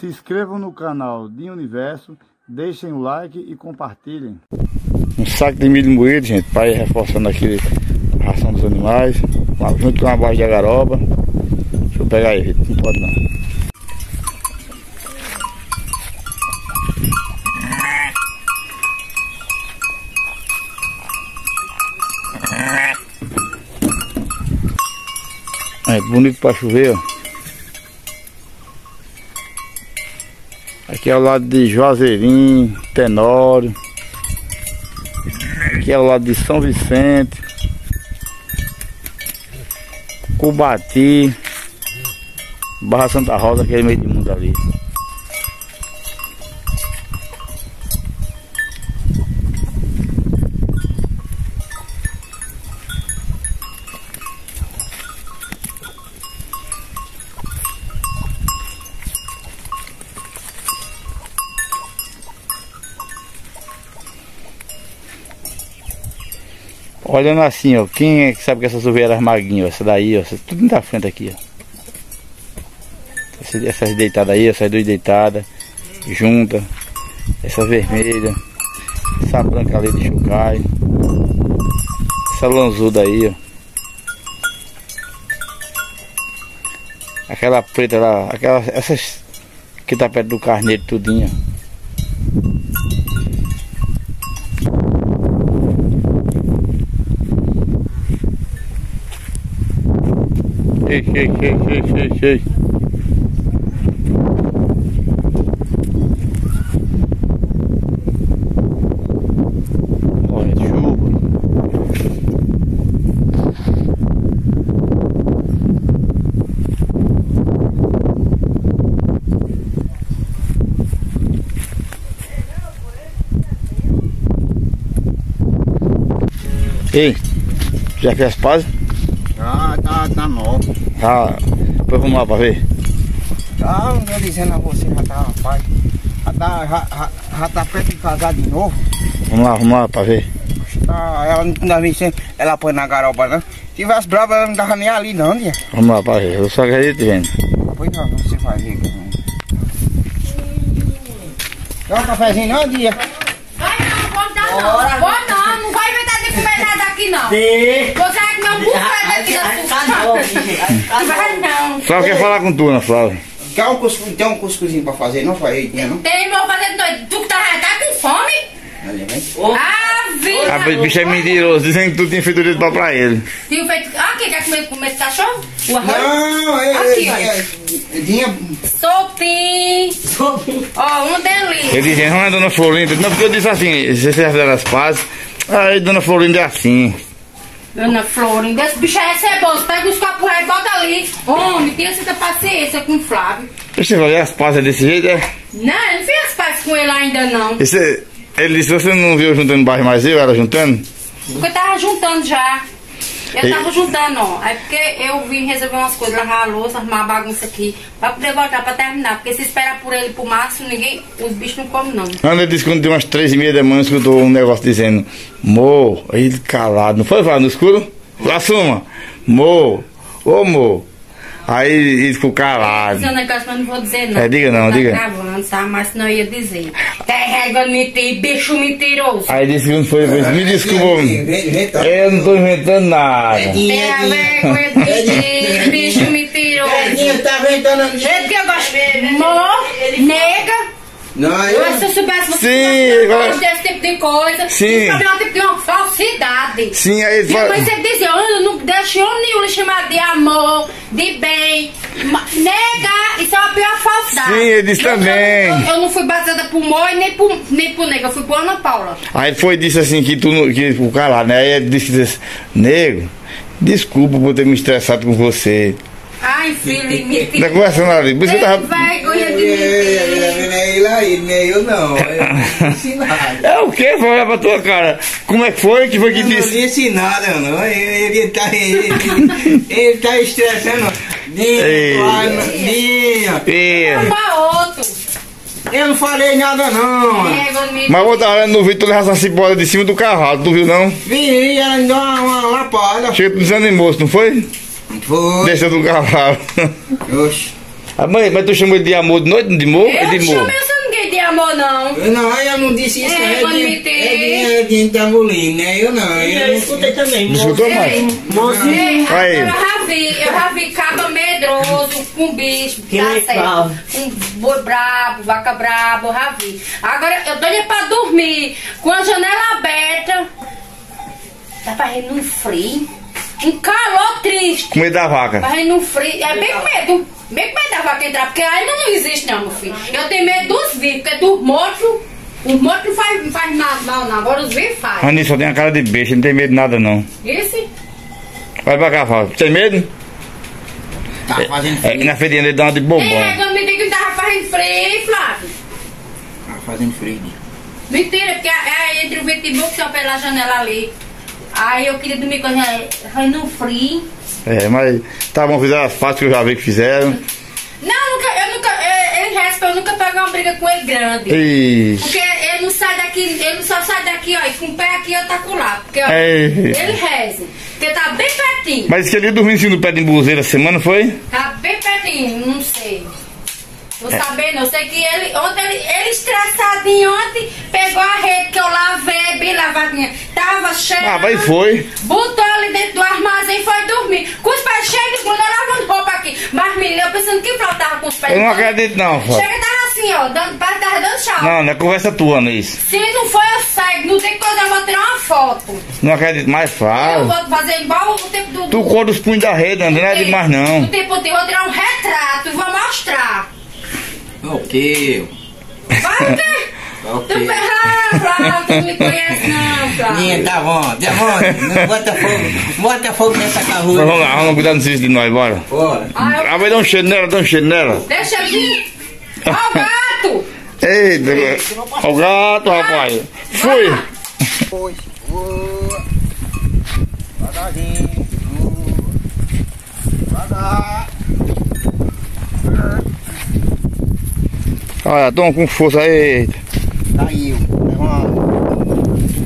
Se inscrevam no canal de Universo, deixem o like e compartilhem. Um saco de milho moído, gente, para ir reforçando aqui a ração dos animais, junto com uma barra de agaroba. Deixa eu pegar aí, não pode não. É bonito para chover, ó. Aqui é o lado de Juazeirinho, Tenório. Aqui é o lado de São Vicente. Cubati. Barra Santa Rosa, aquele meio de mundo ali. Olhando assim, ó, quem é que sabe que essas ovelhas maguinhas, essa daí, ó, essa, tudo na frente aqui, ó. Essas, essas deitadas aí, essas duas deitadas, junta, essa vermelha, essa branca ali de chucai, essa lanzuda aí, ó. Aquela preta lá, aquelas, essas que tá perto do carneiro tudinho, ó. Cheio, cheio, cheio, cheio, cheio. Olha, chuva. Ei, já fez as pazes? Ah, tá, tá mal. Tá. Depois vamos lá pra ver. Tá, eu dizendo a você, já tá, rapaz. Já tá, já, já, já tá perto de casar de novo. Vamos lá, vamos lá pra ver. Tá, ela não dá nem sempre, ela põe na garoba, não. Se tivesse brava, ela não dava nem ali, não, dia. Vamos lá pra ver. Eu só acredito vendo. Pois não, você vai ver. Dá um cafezinho, não, dia? Vai não, pode dar não. Pode não, não vai comer nada aqui não. Sim. Você vai comer um buffet daqui da sua Vai não. Só quer falar com tu, Ana Flávia. Quer um cuscuz, tem um cuscuzinho pra fazer, não foi? Tinha, não? Tem meu fazer doido. Tu que tá, tá com fome? Ali, vem. Ah, A vida. bicho é mentiroso, dizendo que tu tinha feito de pau pra ele. Tinha feito... Ah, quem quer comer, comer esse cachorro? O arroz? Não, é, Aqui, é, olha. é, tinha... Sopim. Ó, uma delícia. Ele dizendo, não é dona Florinda. Não, porque eu disse assim, se você fizer as pazes, aí dona Florinda é assim. Dona Florinda, esse bicho é ceboso. Pega os copos aí e bota ali. Homem, tenha essa paciência com o Flávio. Você vai ver as pazes desse jeito, é? Não, eu não fiz as pazes com ele ainda não. Esse, ele disse, você não viu juntando bairro mais eu, era juntando? Porque eu tava juntando já. Eu tava juntando, ó. É porque eu vim resolver umas coisas, lavar a louça, arrumar a bagunça aqui, pra poder voltar pra terminar. Porque se esperar por ele pro máximo, ninguém. Os bichos não comem, não. Ana disse que quando deu umas três e meia da manhã, escutou um negócio dizendo, aí ele calado, não foi falar no escuro? Assuma, Mo, ô Mo. Aí ele ficou calado. Esse é um negócio, mas não vou dizer não. É, diga não, tá diga. gravando, sabe? Mas senão eu ia dizer. Terrega mentir, bicho mentiroso. Aí disse que não foi, me desculpa, tá. eu não tô inventando nada. Tem a vergonha de mentir, bicho mentiroso. Edinho, tá ventando. Do jeito que eu gosto. Mó, nega. Não, Mas eu... se eu soubesse você Sim, não gosta desse tipo de coisa, Sim. é um tipo de uma falsidade. Sim, aí ele Minha mãe fala. sempre dizia, eu não deixo nenhum chamar de amor, de bem. Nega, isso é uma pior falsidade. Sim, ele disse Eu- eu- também. Eu, não fui batizada por Mo e nem por, nem por nega, eu fui por Ana Paula. Aí foi e disse assim que tu não- que o cara lá, né? Aí ele disse assim, nego, desculpa por ter me estressado com você. Ai, filho, Tá mentira. conversando ali, por isso que eu tava. de Não é ele aí, não é eu não. Eu não disse nada. É o quê? Foi olhar pra tua cara. Como é que foi? Que foi que Eu não disse? disse nada, não. Ele, ele tá, ele, ele tá estressando. Dinho, Dinho. Outro. Eu não falei nada, não. Mentir. Mas eu vou estar olhando no vídeo, tu levasse uma cipolha de cima do cavalo, tu viu não? Vi, ela me deu uma, uma lapada. Chega tu desanimou, não foi? Foi. Desceu do cavalo. Oxe. Ah, mãe, mas tu chamou ele de amor de noite, de morro? Eu de não ninguém de amor, não. Não, eu não disse isso, É, é, me é é de Tambolim, né? Eu não, eu Eu não. escutei também. Não escutou mais? Aí. agora eu já vi, eu já vi caba medroso com bicho, Que tá legal. Um boi brabo, vaca brabo, eu já vi. Agora eu tô ali pra dormir, com a janela aberta. Tá fazendo um frio, um calor triste. Com medo da vaca. Fazendo um frio, é bem com medo, bem com medo da vaca entrar, porque ainda não existe não, meu filho. Eu tenho medo dos vivos, porque dos mortos, os mortos não faz, não faz nada mal não, agora os vivos fazem. Rani só tem a cara de besta, não tem medo de nada não. Esse? Vai pra cá, Fábio. Tem medo? Tá fazendo É que frio. na feirinha dele dá uma de É, bobão. não me diga que tava fazendo frio, Flávio. Tá fazendo frio. Mentira, porque é, é entre o vento e boca só pela janela ali. Aí eu queria dormir com a no frio. É, mas tá bom, fizeram as partes que eu já vi que fizeram. Não, nunca, eu nunca. é, Ele respa, eu nunca peguei uma briga com ele grande. E... Porque ele não sai daqui, ele só sai daqui, ó, e com o pé aqui eu taco lá. Porque ó, Ei. ele reza. Porque tá bem pertinho. Mas que ele dormindo assim no pé de embuzeira essa semana, foi? Tá bem pertinho, não sei. Tô É. sabendo, eu sei que ele, ontem, ele, ele estressadinho ontem, pegou a rede que eu lavei, bem lavadinha, tava cheia. Ah, mas foi. Botou ali dentro do armazém e foi dormir. Com os pés cheios de mulher lavando roupa aqui. Mas menina, eu pensando que Flávio tava com os pés Eu não de acredito não, Fábio. Chega tava assim, ó, dando, tava dando tchau. Não, não é conversa tua, não é isso. Se não foi, eu saio. Não tem coisa, eu vou tirar uma foto. Não acredito mais, Eu Fábio. vou fazer igual o tempo do. Tu cor dos punhos da rede, não tem nada demais não. O tempo do. Eu vou tirar um retrato e vou mostrar. Ok. Vai o quê? Ok. Tu ah, Flávio, tu me conhece não, Flávio. Minha, tá bom, tá bom. Não bota fogo, bota fogo nessa carruagem. vamos lá, vamos cuidar do serviço de nós, bora. Bora. Ah, eu- Ah, vai dar um cheiro nela, dá um cheiro nela. Deixa aqui. Ó o gato. Eita, ó o gato, rapaz. Fui. Foi. Boa. Devagarzinho. Boa. Devagar. Olha, toma com força aí. Caiu.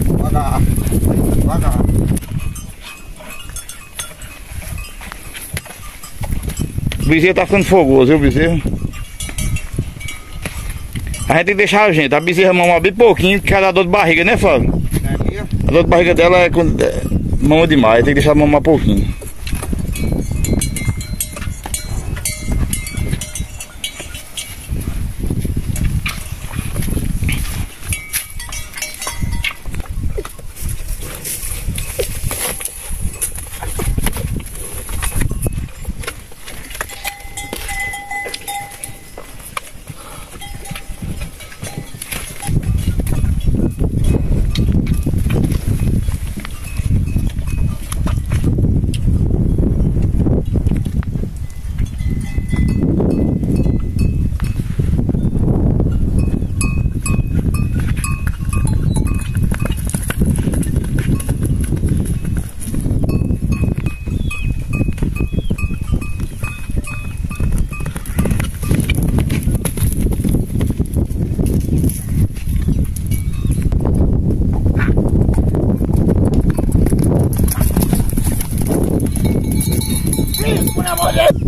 Devagar. Devagar. O bezerro tá ficando fogoso, viu, bezerro? A gente tem que deixar a gente. A bezerra mama bem pouquinho, porque ela dá dor de barriga, né, Flávio? Caiu. A dor de barriga dela é quando é, mama demais, tem que deixar mamar pouquinho. Ele, ele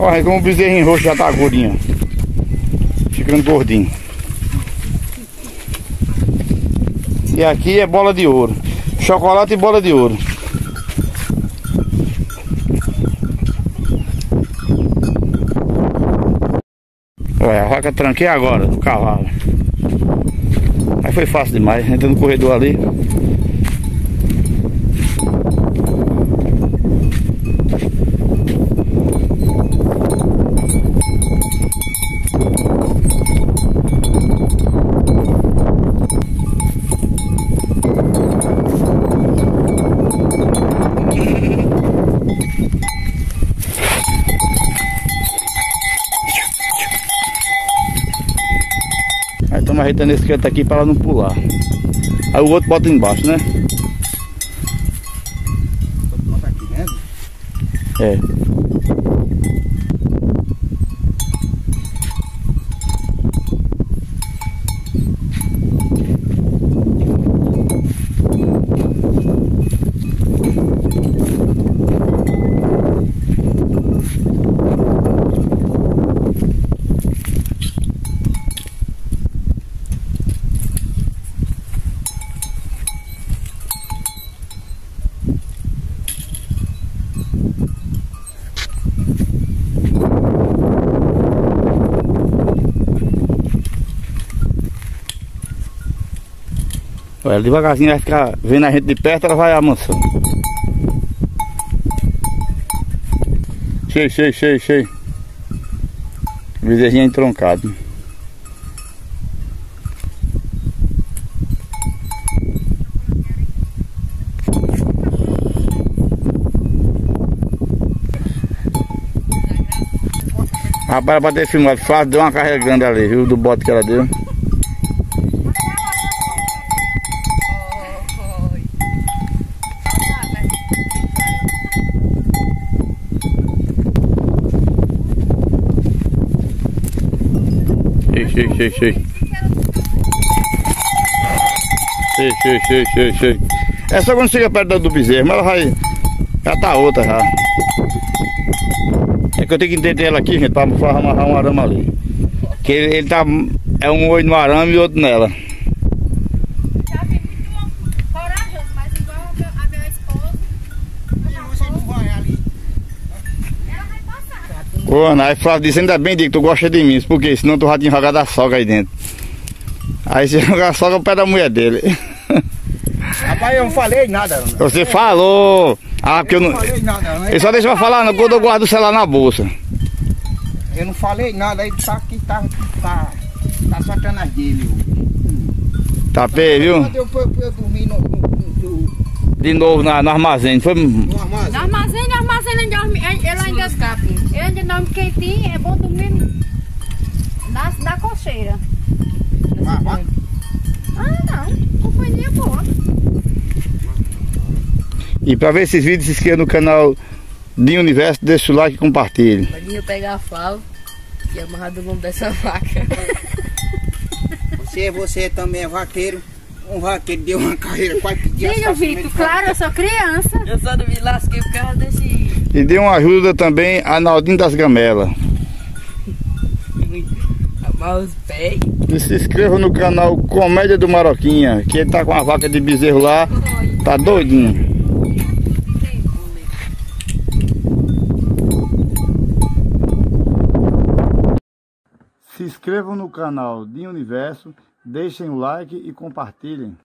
Olha como o bezerrinho roxo já tá gordinho. Ficando gordinho. E aqui é bola de ouro. Chocolate e bola de ouro. Olha, a vaca tranquei agora do cavalo. Mas foi fácil demais. Entra no corredor ali. estamos nesse que canto aqui para ela não pular. Aí o outro bota embaixo, né? É. Olha, devagarzinho vai ficar vendo a gente de perto, ela vai amansando. Cheio, cheio, cheio, cheio. Bezerrinho entroncado. Rapaz, pra ter filmado, Flávio deu uma carreira grande ali, viu? Do bote que ela deu. Cheio, cheio, cheio. Cheio, cheio, cheio, cheio, É só quando chega perto do bezerro, mas ela vai. Já tá outra já. É que eu tenho que entender ela aqui, gente, pra amarrar um arame ali. Que ele, ele tá. É um olho no arame e outro nela. Ô, Ana, aí Flávio disse, ainda bem que tu gosta de mim, porque senão tu já tinha jogado a soga aí dentro. Aí você joga a soga no pé da mulher dele. Rapaz, eu não falei nada. Você falou. Ah, porque eu não. Eu não falei nada. Né? Ele só deixa eu falar não, quando eu guardo o celular na bolsa. Eu não falei nada, aí tá aqui, tá. Tá, tá sacanagem dele. Tá feio, viu? Quando eu, eu, eu dormi no, no, no, De novo na, no armazém. Foi. no armazém. No armazém, no armazém, ele ainda, ele ainda escape. Ele ainda dorme quentinho, é bom dormir na, na cocheira. Ah, ah. Ah, não. Companhia boa. E pra ver esses vídeos, se inscreva no canal de Universo, deixa o like e compartilhe. Pode pegar a Flávio e amarrar do nome dessa vaca. Você, você também é vaqueiro. Um vaqueiro deu uma carreira quase que Diga, Vitor, claro, eu sou criança. Eu só não me lasquei por causa desse. E dê uma ajuda também a Naldinho das Gamelas. Amar os pés. E se inscreva no canal Comédia do Maroquinha, que ele tá com uma vaca de bezerro lá, tá doidinho. Se inscrevam no canal de Universo, deixem o like e compartilhem.